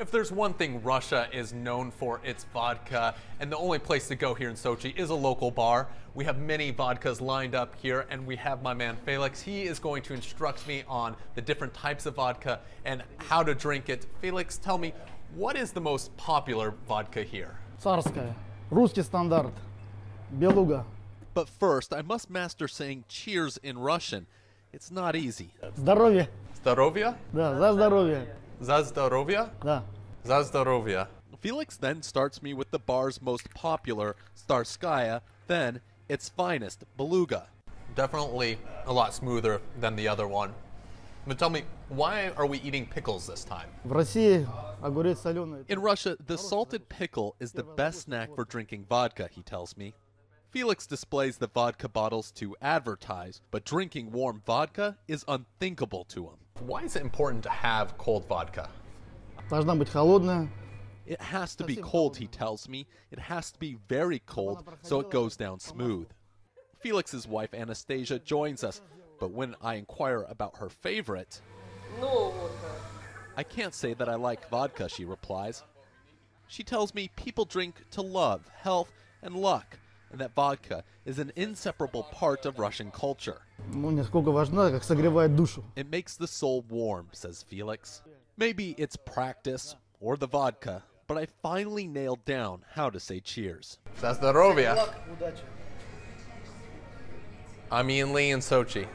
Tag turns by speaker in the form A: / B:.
A: If there's one thing Russia is known for, it's vodka. And the only place to go here in Sochi is a local bar. We have many vodkas lined up here, and we have my man Felix. He is going to instruct me on the different types of vodka and how to drink it. Felix, tell me, what is the most popular vodka here?
B: Царская. Русский стандарт. Белуга.
A: But first, I must master saying cheers in Russian. It's not easy.
B: Здоровье.
A: Zdarovia?
B: Да, за здоровье.
A: Zazdarovia?
B: Да.
A: Zazdarovia. Felix then starts me with the bar's most popular, Tsarskaya, then its finest, Beluga. Definitely a lot smoother than the other one. But tell me, why are we eating pickles this time? In Russia, the salted pickle is the best snack for drinking vodka, he tells me. Felix displays the vodka bottles to advertise, but drinking warm vodka is unthinkable to him. Why is it important to have cold vodka?
B: Должна быть холодная.
A: It has to be cold, he tells me. It has to be very cold so it goes down smooth. Felix's wife Anastasia joins us, but when I inquire about her favorite, I can't say that I like vodka, she replies. She tells me people drink to love, health, and luck, and that vodka is an inseparable part of Russian culture. It makes the soul warm, says Felix. Maybe it's practice or the vodka, but I finally nailed down how to say cheers. I'm Ian Lee in Sochi.